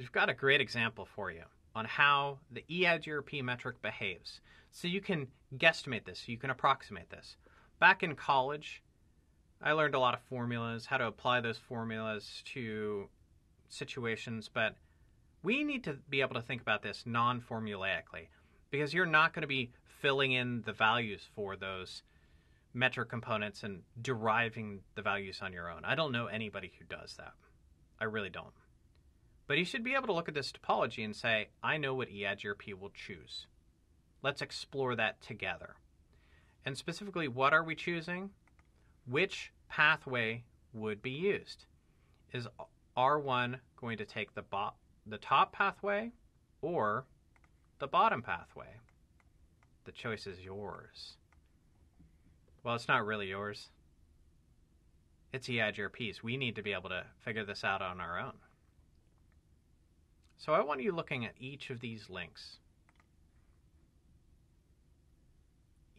we've got a great example for you on how the EIGRP metric behaves. So you can guesstimate this, you can approximate this. Back in college, I learned a lot of formulas, how to apply those formulas to situations, but we need to be able to think about this non formulaically because you're not going to be filling in the values for those metric components and deriving the values on your own. I don't know anybody who does that. I really don't. But you should be able to look at this topology and say, I know what EIGRP will choose. Let's explore that together. And specifically, what are we choosing? Which pathway would be used? Is R1 going to take the, bo- the top pathway or the bottom pathway? The choice is yours. Well, it's not really yours. It's EIGRP's. We need to be able to figure this out on our own. So I want you looking at each of these links.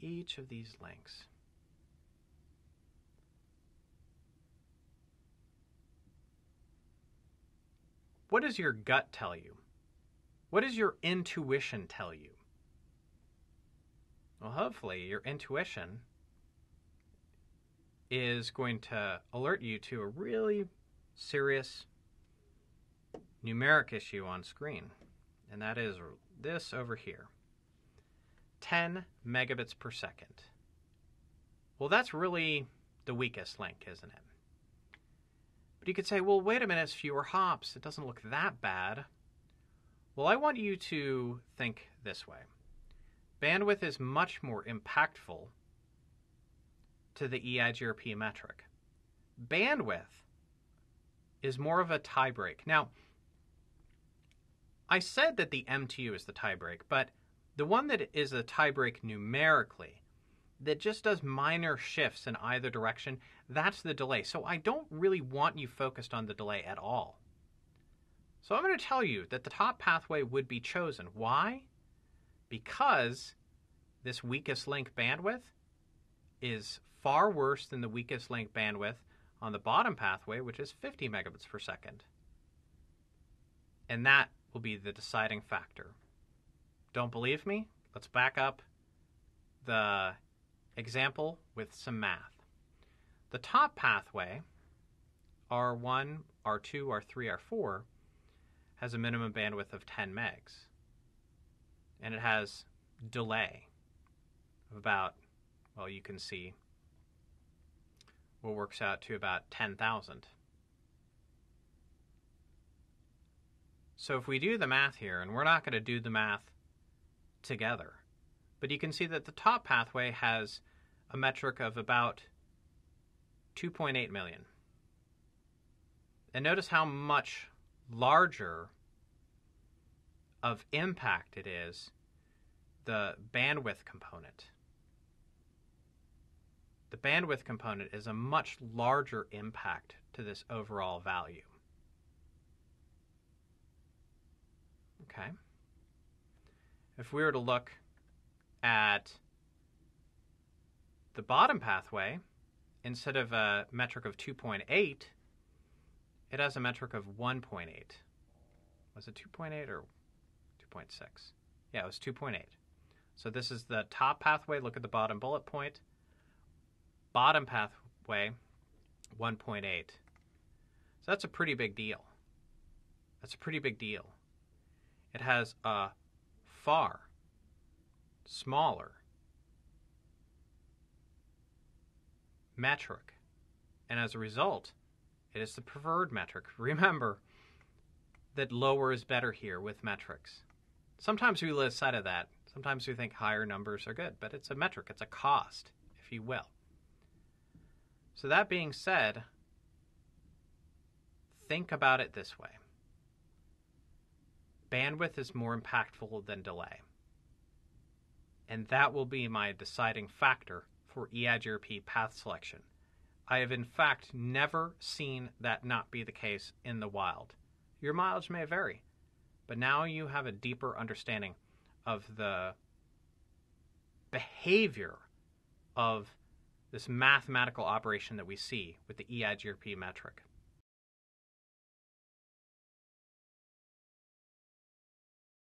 Each of these links. What does your gut tell you? What does your intuition tell you? Well, hopefully, your intuition is going to alert you to a really serious numeric issue on screen, and that is this over here 10 megabits per second. Well, that's really the weakest link, isn't it? But you could say, well, wait a minute, it's fewer hops. It doesn't look that bad. Well, I want you to think this way bandwidth is much more impactful to the EIGRP metric. Bandwidth is more of a tiebreak. Now, I said that the MTU is the tiebreak, but the one that is a tiebreak numerically, that just does minor shifts in either direction, that's the delay. So I don't really want you focused on the delay at all. So I'm going to tell you that the top pathway would be chosen. Why? Because this weakest link bandwidth is far worse than the weakest link bandwidth on the bottom pathway, which is 50 megabits per second. And that will be the deciding factor. Don't believe me? Let's back up the example with some math. The top pathway, R1, R2, R3, R4, has a minimum bandwidth of 10 megs. And it has delay of about, well, you can see what works out to about 10,000. So if we do the math here, and we're not going to do the math together, but you can see that the top pathway has a metric of about 2.8 million. And notice how much larger of impact it is the bandwidth component the bandwidth component is a much larger impact to this overall value. Okay. If we were to look at the bottom pathway, instead of a metric of 2.8, it has a metric of 1.8. Was it 2.8 or 2.6? Yeah, it was 2.8. So this is the top pathway. Look at the bottom bullet point bottom pathway 1.8. So that's a pretty big deal. That's a pretty big deal. It has a far smaller metric. And as a result, it is the preferred metric. Remember that lower is better here with metrics. Sometimes we lose sight of that. Sometimes we think higher numbers are good, but it's a metric, it's a cost, if you will. So, that being said, think about it this way bandwidth is more impactful than delay. And that will be my deciding factor for EIGRP path selection. I have, in fact, never seen that not be the case in the wild. Your mileage may vary, but now you have a deeper understanding of the behavior of this mathematical operation that we see with the EIGRP metric.